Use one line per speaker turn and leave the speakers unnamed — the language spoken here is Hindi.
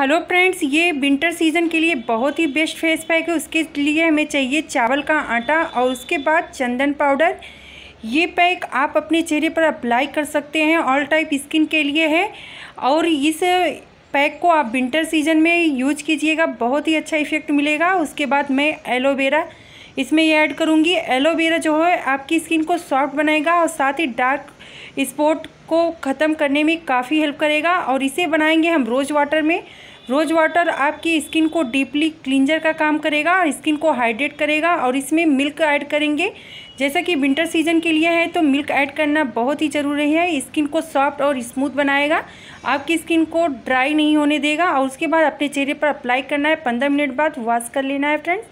हेलो फ्रेंड्स, ये विंटर सीज़न के लिए बहुत ही बेस्ट फेस पैक है। उसके लिए हमें चाहिए चावल का आटा और उसके बाद चंदन पाउडर। ये पैक आप अपने चेहरे पर अप्लाई कर सकते हैं। ऑल टाइप स्किन के लिए है। और इस पैक को आप विंटर सीज़न में यूज़ कीजिएगा। बहुत ही अच्छा इफ़ेक्ट मिलेगा। उसके बाद मैं एलोवेरा इसमें ये ऐड करूँगी एलोवेरा जो है, आपकी स्किन को सॉफ्ट बनाएगा और साथ ही डार्क स्पॉट को ख़त्म करने में काफ़ी हेल्प करेगा। और इसे बनाएँगे हम रोज़ वाटर में। रोज़ वाटर आपकी स्किन को डीपली क्लिंजर का काम करेगा और स्किन को हाइड्रेट करेगा और इसमें मिल्क ऐड करेंगे। जैसा कि विंटर सीज़न के लिए है तो मिल्क ऐड करना बहुत ही ज़रूरी है। स्किन को सॉफ्ट और स्मूथ बनाएगा, आपकी स्किन को ड्राई नहीं होने देगा और उसके बाद अपने चेहरे पर अप्लाई करना है। पंद्रह मिनट बाद वॉश कर लेना है, फ्रेंड्स।